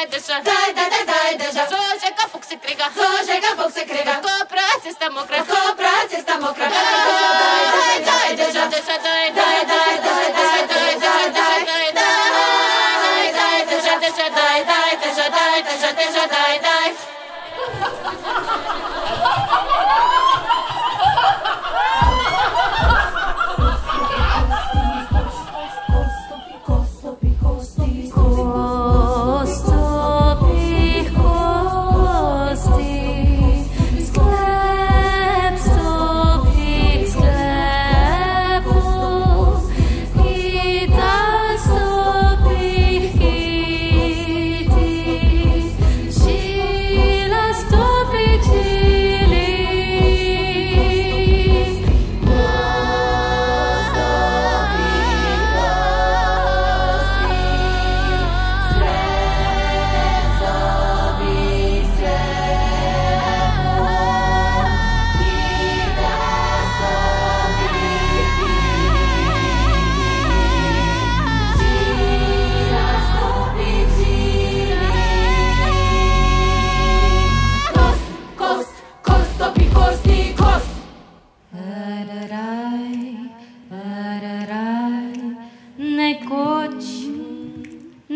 дай дежа, дай дай дай дай дежа. Соже капук се крига, соже капук се крига. Копра цеста мокра, копра цеста мокра. Дай дай дай дежа, дежа дай дай дай дай дай дай дай дай дай дай дай дай дежа дай дай дежа дай дежа дай дай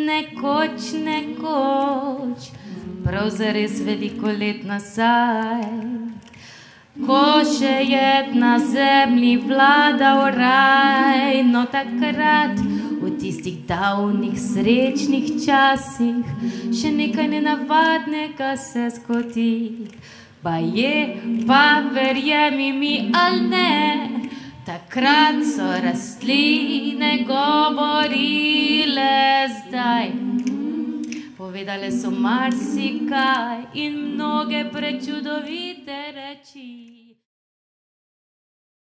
nekoč, nekoč, prav zares veliko let nazaj, ko še je na zemlji vladal raj, no takrat, v tistih davnih srečnih časih, še nekaj nenavadnega se zgodi. Pa je, pa verjemi mi ali ne, takrat so rastline govorile zdaj. Povedale so marsikaj in mnoge prečudovite reči.